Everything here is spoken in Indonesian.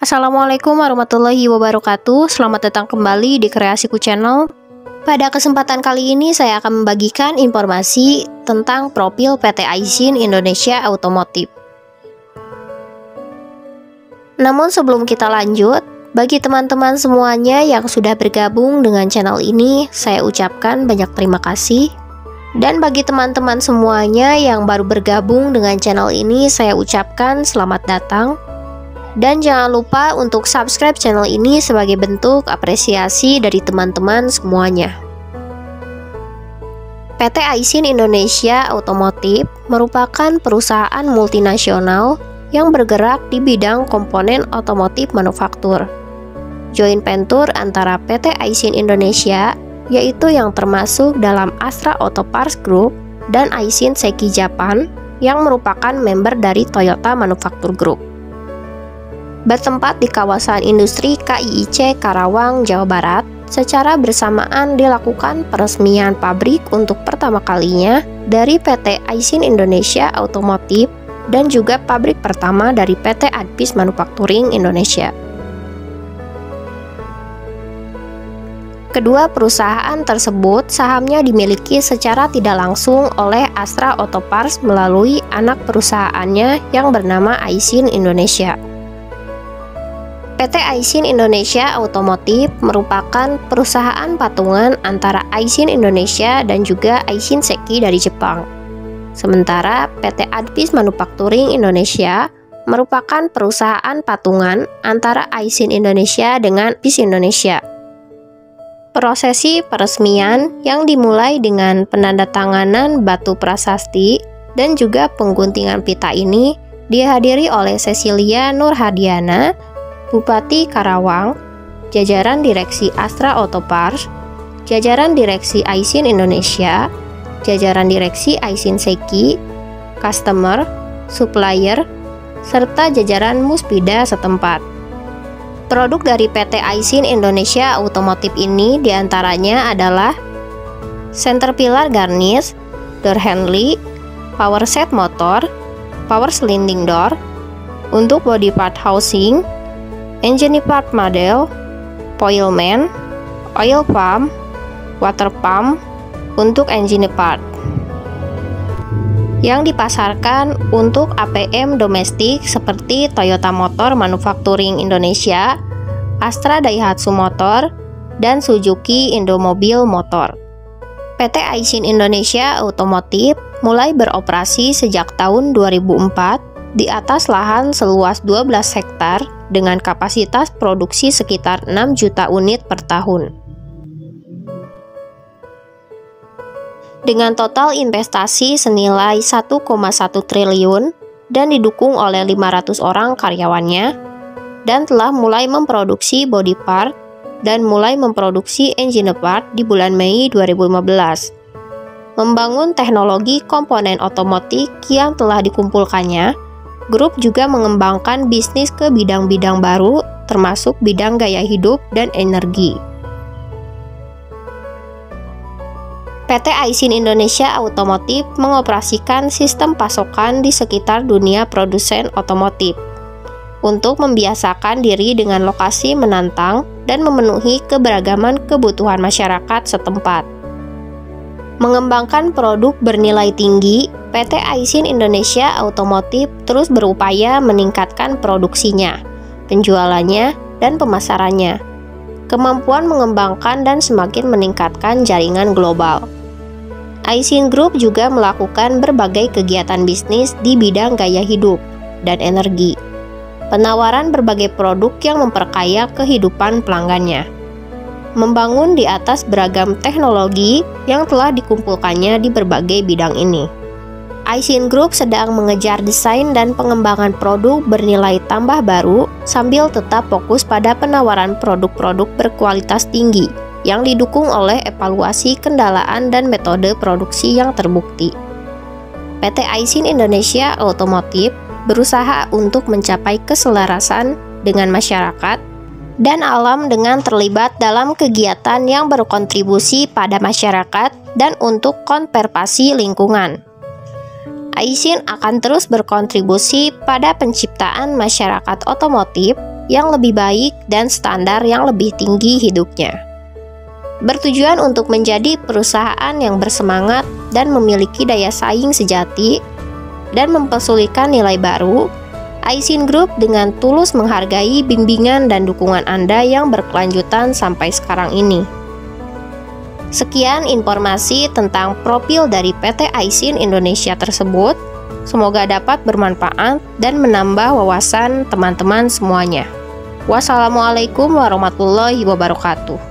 Assalamualaikum warahmatullahi wabarakatuh Selamat datang kembali di Kreasiku Channel Pada kesempatan kali ini saya akan membagikan informasi tentang profil PT Aisin Indonesia Automotive Namun sebelum kita lanjut bagi teman-teman semuanya yang sudah bergabung dengan channel ini, saya ucapkan banyak terima kasih. Dan bagi teman-teman semuanya yang baru bergabung dengan channel ini, saya ucapkan selamat datang. Dan jangan lupa untuk subscribe channel ini sebagai bentuk apresiasi dari teman-teman semuanya. PT Aisin Indonesia Otomotif merupakan perusahaan multinasional yang bergerak di bidang komponen otomotif manufaktur. Joint venture antara PT Aisin Indonesia, yaitu yang termasuk dalam Astra Auto Parts Group, dan Aisin Seki Japan, yang merupakan member dari Toyota Manufacture Group bertempat di kawasan industri KIIC Karawang, Jawa Barat, secara bersamaan dilakukan peresmian pabrik untuk pertama kalinya dari PT Aisin Indonesia Automotive dan juga pabrik pertama dari PT Adpis Manufacturing Indonesia. Kedua perusahaan tersebut sahamnya dimiliki secara tidak langsung oleh Astra Auto Parts melalui anak perusahaannya yang bernama Aisin Indonesia. PT Aisin Indonesia Automotif merupakan perusahaan patungan antara Aisin Indonesia dan juga Aisin Seki dari Jepang. Sementara PT Advis Manufacturing Indonesia merupakan perusahaan patungan antara Aisin Indonesia dengan Advis Indonesia. Prosesi peresmian yang dimulai dengan penandatanganan batu prasasti dan juga pengguntingan pita ini dihadiri oleh Cecilia Nurhadiana Bupati Karawang, jajaran Direksi Astra Autopars, jajaran Direksi Aisin Indonesia, jajaran Direksi Aisin Seki, customer, supplier, serta jajaran Muspida setempat. Produk dari PT Aisin Indonesia Automotive ini di antaranya adalah center pillar garnish, door handle, power set motor, power sliding door, untuk body part housing, engine part model, man, oil pump, water pump untuk engine part yang dipasarkan untuk APM domestik seperti Toyota Motor Manufacturing Indonesia, Astra Daihatsu Motor, dan Suzuki Indomobil Motor. PT Aisin Indonesia Automotive mulai beroperasi sejak tahun 2004 di atas lahan seluas 12 hektar dengan kapasitas produksi sekitar 6 juta unit per tahun. Dengan total investasi senilai 1,1 triliun dan didukung oleh 500 orang karyawannya, dan telah mulai memproduksi body part dan mulai memproduksi engine part di bulan Mei 2015. Membangun teknologi komponen otomotif yang telah dikumpulkannya grup juga mengembangkan bisnis ke bidang-bidang baru, termasuk bidang gaya hidup dan energi. PT Aisin Indonesia Automotive mengoperasikan sistem pasokan di sekitar dunia produsen otomotif untuk membiasakan diri dengan lokasi menantang dan memenuhi keberagaman kebutuhan masyarakat setempat. Mengembangkan produk bernilai tinggi PT Aisin Indonesia Automotive terus berupaya meningkatkan produksinya, penjualannya, dan pemasarannya. Kemampuan mengembangkan dan semakin meningkatkan jaringan global. Aisin Group juga melakukan berbagai kegiatan bisnis di bidang gaya hidup dan energi. Penawaran berbagai produk yang memperkaya kehidupan pelanggannya membangun di atas beragam teknologi yang telah dikumpulkannya di berbagai bidang ini. Aisin Group sedang mengejar desain dan pengembangan produk bernilai tambah baru sambil tetap fokus pada penawaran produk-produk berkualitas tinggi yang didukung oleh evaluasi kendalaan dan metode produksi yang terbukti. PT Aisin Indonesia Automotive berusaha untuk mencapai keselarasan dengan masyarakat dan alam dengan terlibat dalam kegiatan yang berkontribusi pada masyarakat dan untuk konservasi lingkungan. Aisin akan terus berkontribusi pada penciptaan masyarakat otomotif yang lebih baik dan standar yang lebih tinggi hidupnya. Bertujuan untuk menjadi perusahaan yang bersemangat dan memiliki daya saing sejati dan mempersulitkan nilai baru, Aisin Group dengan tulus menghargai bimbingan dan dukungan Anda yang berkelanjutan sampai sekarang ini. Sekian informasi tentang profil dari PT Aisin Indonesia tersebut. Semoga dapat bermanfaat dan menambah wawasan teman-teman semuanya. Wassalamualaikum warahmatullahi wabarakatuh.